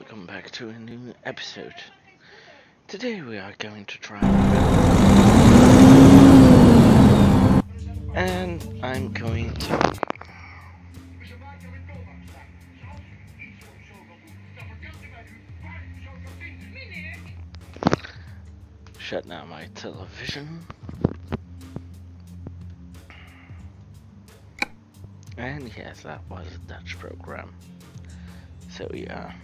Welcome back to a new episode. Today we are going to try. And I'm going to shut down my television. And yes that was a Dutch program. So yeah.